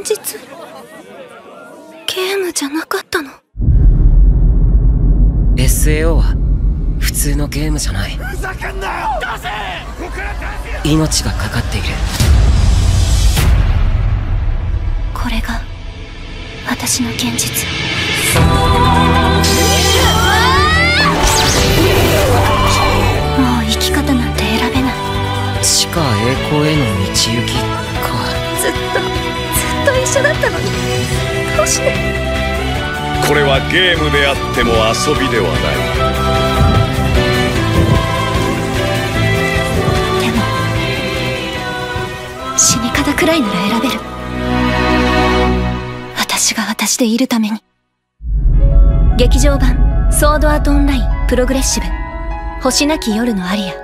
現実ゲームじゃなかったの？SAO は普通のゲームじゃない。命がかかっているこれが私の現実。もう生き方なんて選べない。地下栄光への道行き緒だったのに。どうしてこれはゲームであっても遊びではでも死に方くらいなら選べる。私が私でいるために。劇場版「ソードアートオンラインプログレッシブ星なき夜のアリア」